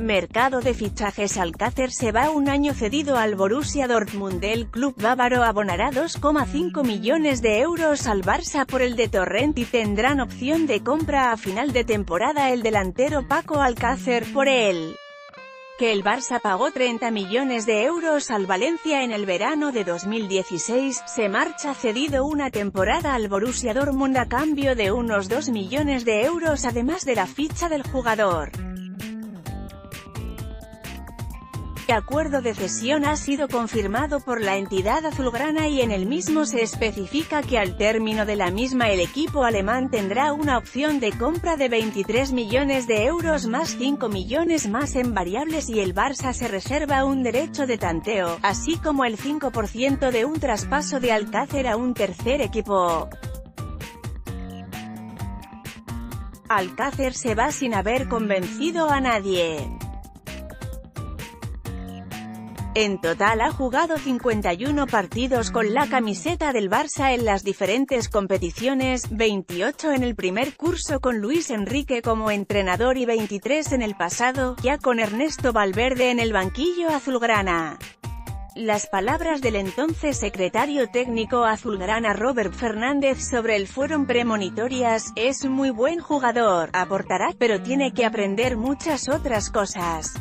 Mercado de fichajes Alcácer se va un año cedido al Borussia Dortmund. El club bávaro abonará 2,5 millones de euros al Barça por el de Torrent y tendrán opción de compra a final de temporada el delantero Paco Alcácer por él que el Barça pagó 30 millones de euros al Valencia en el verano de 2016, se marcha cedido una temporada al Borussia Dortmund a cambio de unos 2 millones de euros además de la ficha del jugador. Acuerdo de cesión ha sido confirmado por la entidad azulgrana y en el mismo se especifica que al término de la misma el equipo alemán tendrá una opción de compra de 23 millones de euros más 5 millones más en variables y el Barça se reserva un derecho de tanteo, así como el 5% de un traspaso de Alcácer a un tercer equipo. Alcácer se va sin haber convencido a nadie. En total ha jugado 51 partidos con la camiseta del Barça en las diferentes competiciones, 28 en el primer curso con Luis Enrique como entrenador y 23 en el pasado, ya con Ernesto Valverde en el banquillo azulgrana. Las palabras del entonces secretario técnico azulgrana Robert Fernández sobre él fueron premonitorias, es muy buen jugador, aportará, pero tiene que aprender muchas otras cosas.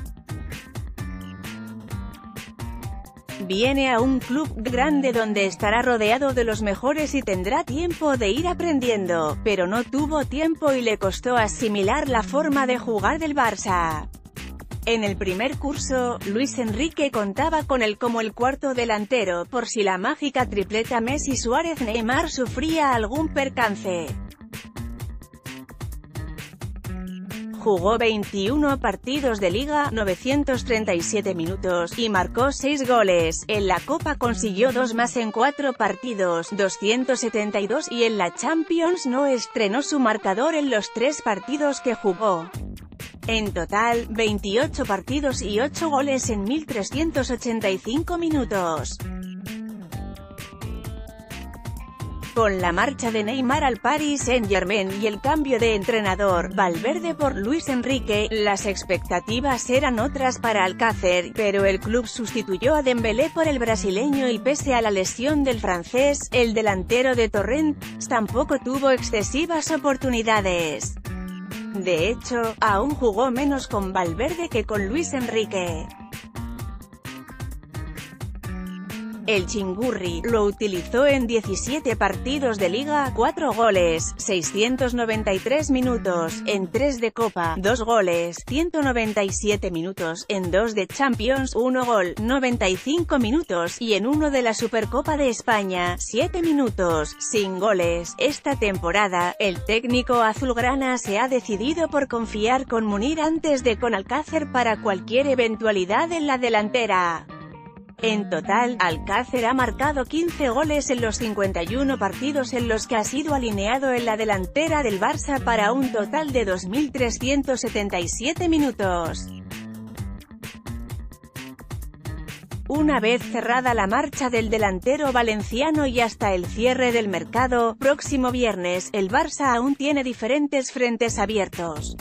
Viene a un club grande donde estará rodeado de los mejores y tendrá tiempo de ir aprendiendo, pero no tuvo tiempo y le costó asimilar la forma de jugar del Barça. En el primer curso, Luis Enrique contaba con él como el cuarto delantero, por si la mágica tripleta Messi-Suárez-Neymar sufría algún percance. Jugó 21 partidos de liga, 937 minutos, y marcó 6 goles. En la Copa consiguió 2 más en 4 partidos, 272, y en la Champions no estrenó su marcador en los 3 partidos que jugó. En total, 28 partidos y 8 goles en 1385 minutos. Con la marcha de Neymar al Paris Saint-Germain y el cambio de entrenador, Valverde por Luis Enrique, las expectativas eran otras para Alcácer, pero el club sustituyó a Dembélé por el brasileño y pese a la lesión del francés, el delantero de Torrent, tampoco tuvo excesivas oportunidades. De hecho, aún jugó menos con Valverde que con Luis Enrique. El Chingurri lo utilizó en 17 partidos de liga, 4 goles, 693 minutos, en 3 de Copa, 2 goles, 197 minutos, en 2 de Champions, 1 gol, 95 minutos, y en 1 de la Supercopa de España, 7 minutos, sin goles. Esta temporada, el técnico azulgrana se ha decidido por confiar con Munir antes de con Alcácer para cualquier eventualidad en la delantera. En total, Alcácer ha marcado 15 goles en los 51 partidos en los que ha sido alineado en la delantera del Barça para un total de 2.377 minutos. Una vez cerrada la marcha del delantero valenciano y hasta el cierre del mercado, próximo viernes, el Barça aún tiene diferentes frentes abiertos.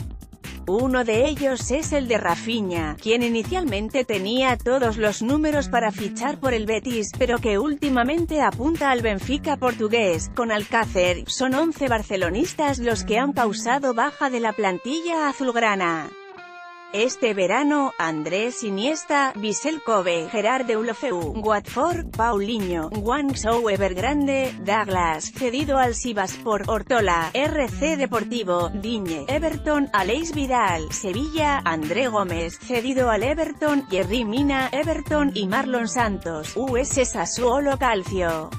Uno de ellos es el de Rafinha, quien inicialmente tenía todos los números para fichar por el Betis, pero que últimamente apunta al Benfica portugués. Con Alcácer, son 11 barcelonistas los que han pausado baja de la plantilla azulgrana. Este verano, Andrés Iniesta, Bissell Kobe, Gerard Deulofeu, Watford, Paulinho, Guangzhou Evergrande, Douglas, cedido al por Ortola, RC Deportivo, Digne, Everton, Aleix Vidal, Sevilla, André Gómez, cedido al Everton, Jerry Mina, Everton y Marlon Santos, US Sassuolo Calcio.